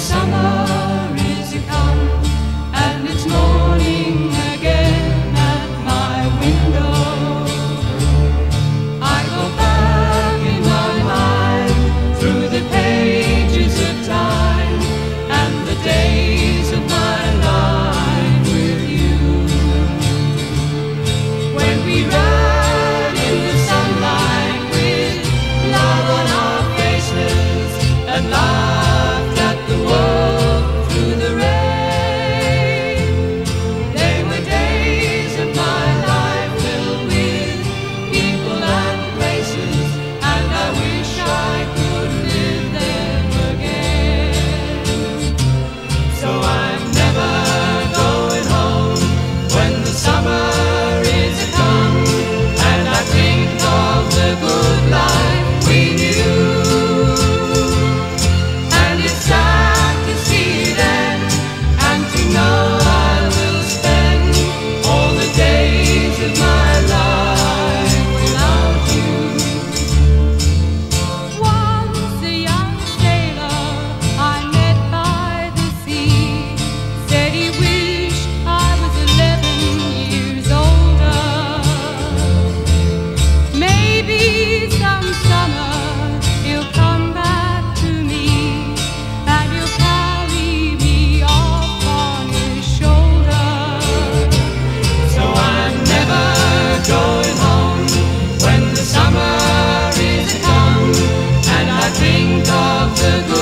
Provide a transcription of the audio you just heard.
summer. end of the